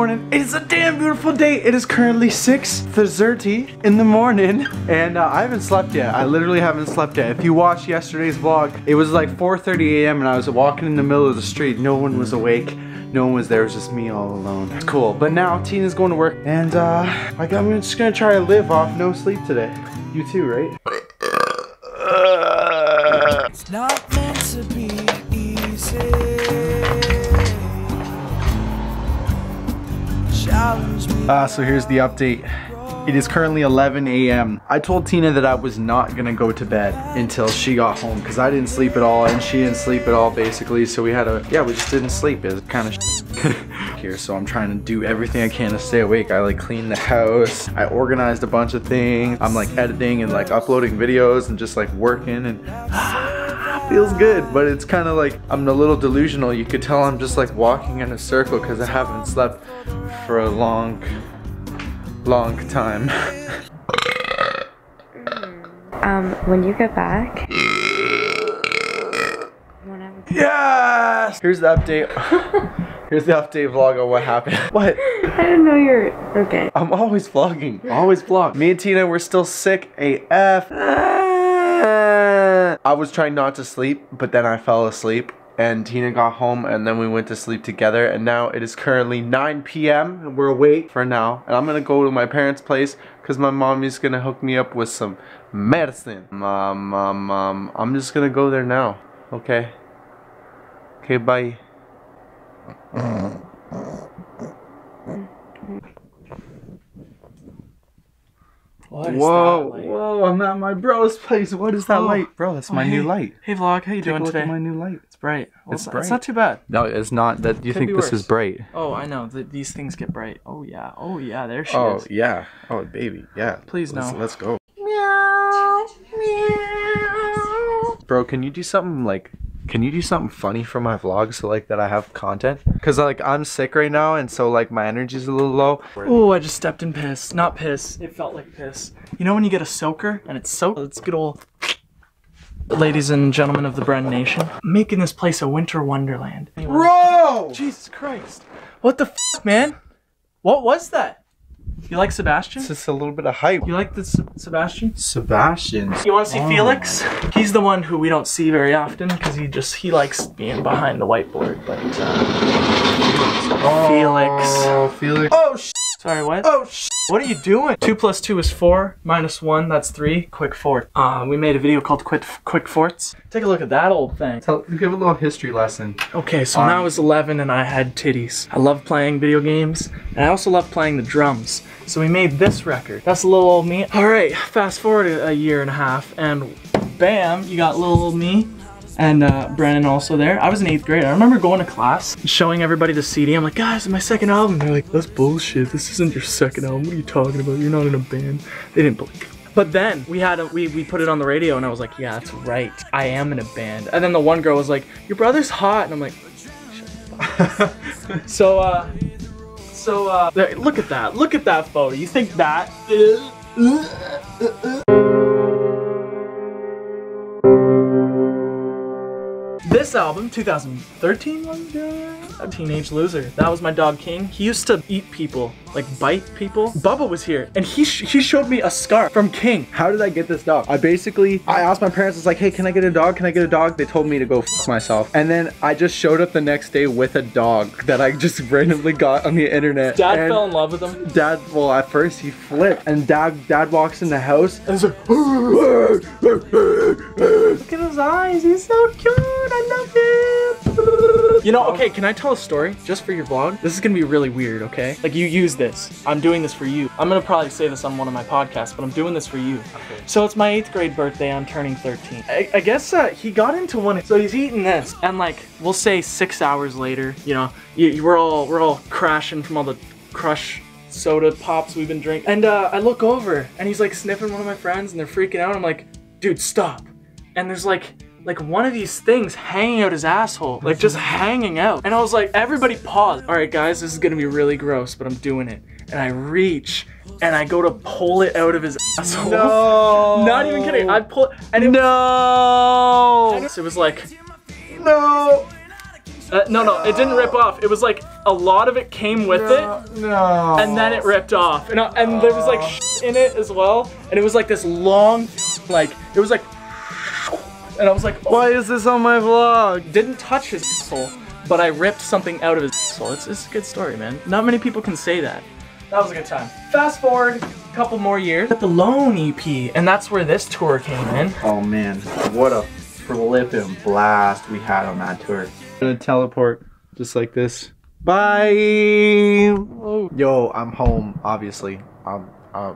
morning. It is a damn beautiful day. It is currently 6.30 in the morning and uh, I haven't slept yet. I literally haven't slept yet. If you watched yesterday's vlog, it was like 4.30 a.m. and I was walking in the middle of the street. No one was awake. No one was there, it was just me all alone. It's cool. But now Tina's going to work and uh, like I'm just gonna try to live off no sleep today. You too, right? It's not Uh, so here's the update. It is currently 11 a.m. I told Tina that I was not gonna go to bed until she got home because I didn't sleep at all and she didn't sleep at all basically. So we had a, yeah, we just didn't sleep. It was kind of here. So I'm trying to do everything I can to stay awake. I like cleaned the house. I organized a bunch of things. I'm like editing and like uploading videos and just like working and feels good. But it's kind of like I'm a little delusional. You could tell I'm just like walking in a circle because I haven't slept for a long long time. Um, when you get back, yes! Here's the update. Here's the update vlog on what happened. What? I didn't know you're okay. I'm always vlogging. Always vlog. Me and Tina we're still sick AF. I was trying not to sleep, but then I fell asleep. And Tina got home and then we went to sleep together and now it is currently 9 p.m. and we're awake for now. And I'm gonna go to my parents' place because my mommy's gonna hook me up with some medicine. Mom, mom, mom, I'm just gonna go there now. Okay. Okay, bye. What Whoa, whoa, I'm at my bro's place. What is that Oh. light? Bro, that's oh, my Oh, new hey. light. Hey vlog, how you Take doing a look today? at my new light. It's bright. Well, It's it's, bright. it's not too bad. No, it's not. That you Could think this worse. is bright. Oh, I know. Th- these things get bright. Oh yeah. Oh yeah. There she Oh is. yeah. Oh baby, yeah. Please let's, no. Let's go. Meow. Meow. Bro, can you do something like? Can you do something funny for my vlog so like that I have content? Cause like I'm sick right now and so like my energy's a little low. Oh, I just stepped in piss. Not piss. It felt like piss. You know when you get a soaker and it's soaked? It's good old. Ladies and gentlemen of the Bren Nation, making this place a winter wonderland. Anyway, Bro! Jesus Christ! What the f, man? What was that? You like Sebastian? It's just a little bit of hype. You like this Sebastian? Sebastian. You want to see Oh Felix? He's the one who we don't see very often because he just he likes being behind the whiteboard. But uh, Felix. Oh, Felix. Oh sh. Sorry, what? Oh sh. What are you doing? Two plus two is four. Minus one, that's three. Quick fort. Uh, we made a video called Quick Quick Forts. Take a look at that old thing. Tell, give a little history lesson. Okay, so when I was 11 and I had titties, I loved playing video games, and I also loved playing the drums. So we made this record. That's a little old me. All right, fast forward a, a year and a half, and bam, you got little old me. And uh, Brennan also there. I was in eighth grade. I remember going to class, showing everybody the CD. I'm like, guys, my second album. They're like, that's bullshit. This isn't your second album. What are you talking about? You're not in a band. They didn't believe. But then we had a, we we put it on the radio, and I was like, yeah, that's right. I am in a band. And then the one girl was like, your brother's hot, and I'm like, so uh, so uh, look at that. Look at that photo. You think that? This album, 2013, was a teenage loser. That was my dog King. He used to eat people, like bite people. Bubba was here, and he sh- he showed me a scar from King. How did I get this dog? I basically, I asked my parents, I was like, hey, can I get a dog? Can I get a dog? They told me to go f myself. And then I just showed up the next day with a dog that I just randomly got on the internet. Dad And fell in love with him. Dad, well, at first he flipped, and dad, dad walks in the house. And he's like, Look at his eyes. He's so cute. I love him. You know, okay, can I tell a story just for your vlog? This is gonna be really weird, okay? Like, you use this. I'm doing this for you. I'm gonna probably say this on one of my podcasts, but I'm doing this for you. Okay. So it's my eighth grade birthday. I'm turning 13. I, I guess uh, he got into one. So he's eating this, and like, we'll say six hours later, you know, you, you- we're all we're all crashing from all the crush soda pops we've been drinking. And uh, I look over, and he's like sniffing one of my friends, and they're freaking out. I'm like, dude, stop. And there's like like one of these things hanging out his asshole, like just hanging out. And I was like, everybody pause. All right, guys, this is gonna be really gross, but I'm doing it. And I reach and I go to pull it out of his asshole. No. Not even kidding. I pull and it, No. and it was like, No. Uh, no, no, it didn't rip off. It was like a lot of it came with it, No. and then it ripped off. And, uh, and there was like shit in it as well, and it was like this long, like it was like, and I was like, oh, Why is this on my vlog? didn't touch his asshole, but I ripped something out of his asshole. It's, it's a good story, man. Not many people can say that. That was a good time. Fast forward a couple more years at the Lone EP, and that's where this tour came in. Oh man, what a flippin' blast we had on that tour. I'm gonna teleport just like this. Bye. Yo, I'm home. Obviously, um, uh,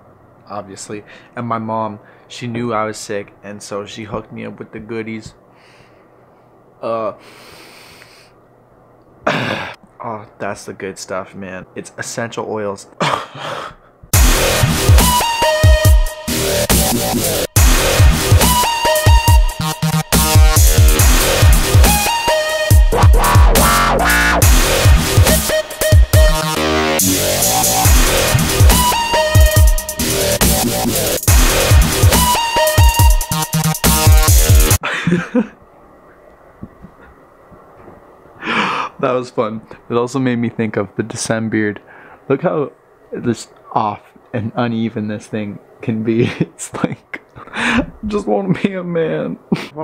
obviously, and my mom, she knew I was sick, and so she hooked me up with the goodies. Uh. Oh, that's the good stuff, man. It's essential oils. that was fun. It also made me think of the December beard. Look how this off and uneven this thing can be. It's like just want to be a man.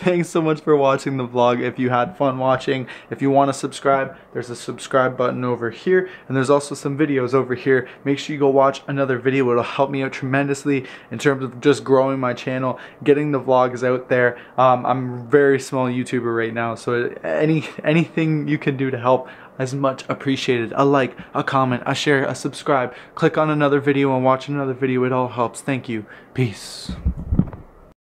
Thanks so much for watching the vlog. If you had fun watching, if you want to subscribe, there's a subscribe button over here, and there's also some videos over here. Make sure you go watch another video. It'll help me out tremendously in terms of just growing my channel, getting the vlogs out there. Um, I'm a very small YouTuber right now, so any anything you can do to help is much appreciated. A like, a comment, a share, a subscribe. Click on another video and watch another video. It all helps. Thank you. Peace.